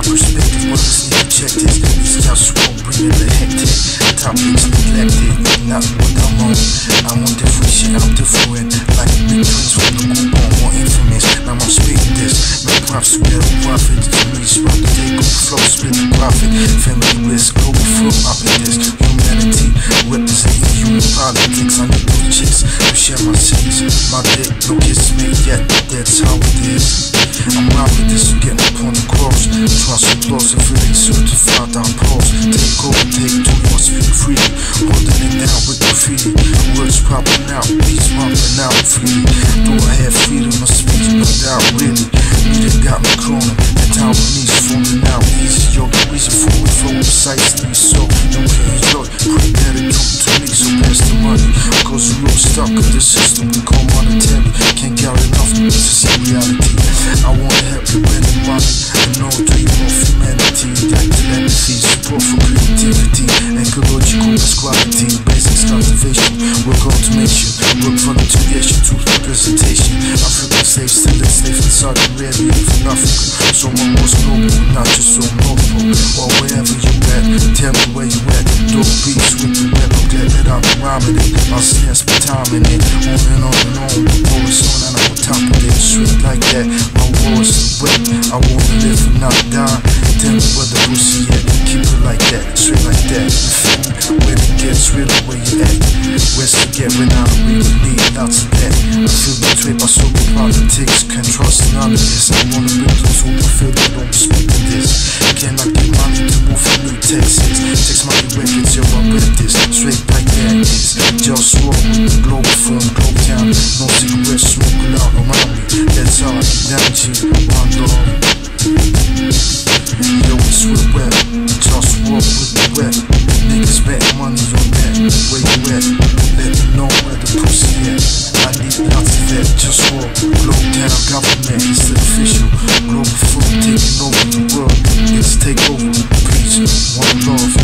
Brothers need to check this. These cops won't bring in the hectic. Topics neglected, not what I'm on. I'm on different shit, I'm different. Like big prince from the group on more infamous. Now I'm speaking this. No props a profit. Smoke the take over flow, split the profit. Family risk, global flow, up in this. Humanity, representing human politics. I need those chicks to share my seeds. My dick, no kiss me yet, that's how it is. I'm out with this, get speech? Volunteeration, truth representation. African slaves still enslaved in Saudi Arabia, even Africa. So my most noble, not just so noble. Or wherever you at, tell me where you at. Dope beats with the web, I'm glad that I've been it. I'll spend time in it, on and on and on. Always on and on top of it, straight like that. My war's wet, I wanna live and not die. Tell me where the pussy at, keep it like that, straight like that. When it gets real, where you at? Where's to get when I really need lots of that? I feel betrayed by so many politics, can't trust none of this. I wanna build a tool, I feel they don't to this. Can I get money to move from New Texas? Text money records, yo, I read this, straight like that is. Just walk with the Globalfirm, globe town. No cigarettes smoking out around me. That's how I get down, G. One dog. Yo, it's real rap. Just walk with the rap. Niggas bet money on that. Where you at? Where the pussy at. I need of that. Just walk. Globetown government. It's official. Global food taking over the world. It's take over. Peace. One love,